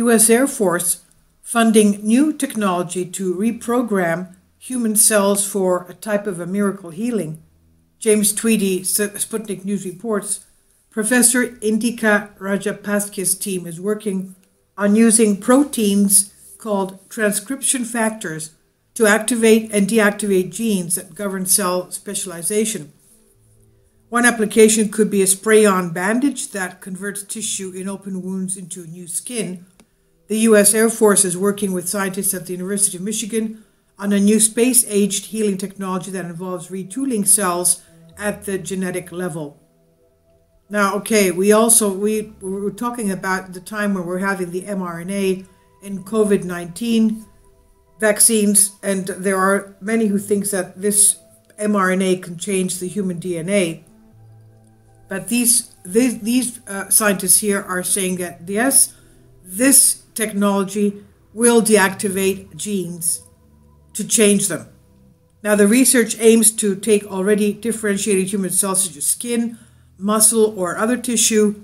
U.S. Air Force funding new technology to reprogram human cells for a type of a miracle healing. James Tweedy, Sputnik News reports, Professor Indika Rajapakse's team is working on using proteins called transcription factors to activate and deactivate genes that govern cell specialization. One application could be a spray on bandage that converts tissue in open wounds into new skin. The U.S. Air Force is working with scientists at the University of Michigan on a new space aged healing technology that involves retooling cells at the genetic level. Now, okay, we also we, we were talking about the time when we're having the mRNA in COVID nineteen vaccines, and there are many who think that this mRNA can change the human DNA. But these these, these uh, scientists here are saying that yes, this technology will deactivate genes to change them. Now, the research aims to take already differentiated human cells such as skin, muscle, or other tissue,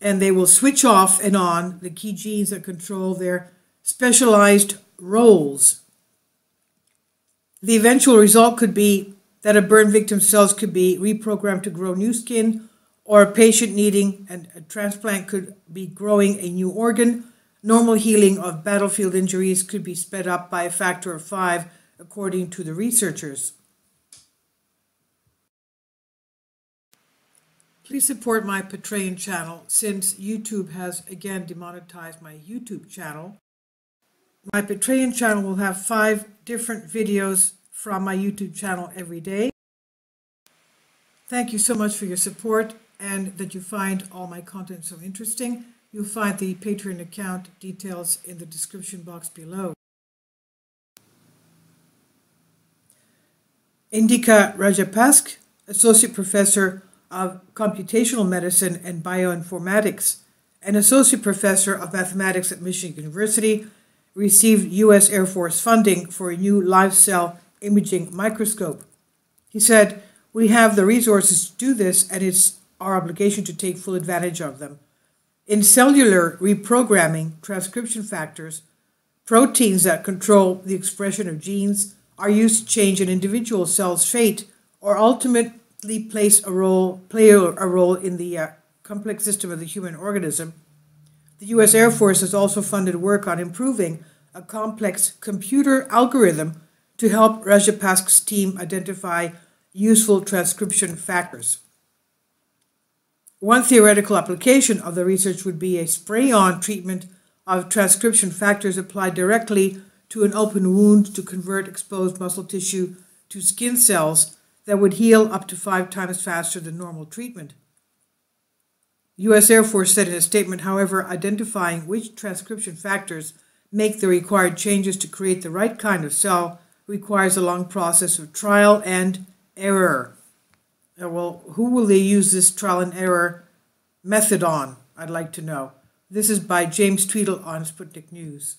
and they will switch off and on the key genes that control their specialized roles. The eventual result could be that a burn victim's cells could be reprogrammed to grow new skin, or a patient needing a transplant could be growing a new organ. Normal healing of battlefield injuries could be sped up by a factor of five, according to the researchers. Please support my Patreon channel since YouTube has again demonetized my YouTube channel. My Patreon channel will have five different videos from my YouTube channel every day. Thank you so much for your support and that you find all my content so interesting. You'll find the Patreon account details in the description box below. Indika Rajapakse, Associate Professor of Computational Medicine and Bioinformatics, and Associate Professor of Mathematics at Michigan University, received U.S. Air Force funding for a new live cell imaging microscope. He said, We have the resources to do this, and it's our obligation to take full advantage of them. In cellular reprogramming, transcription factors, proteins that control the expression of genes, are used to change an individual cell's fate or ultimately place a role, play a role in the uh, complex system of the human organism the U.S. Air Force has also funded work on improving a complex computer algorithm to help Rajapakse's team identify useful transcription factors. One theoretical application of the research would be a spray on treatment of transcription factors applied directly to an open wound to convert exposed muscle tissue to skin cells that would heal up to five times faster than normal treatment. U.S. Air Force said in a statement, however, identifying which transcription factors make the required changes to create the right kind of cell requires a long process of trial and error. Well, who will they use this trial and error method on? I'd like to know. This is by James Tweedle on Sputnik News.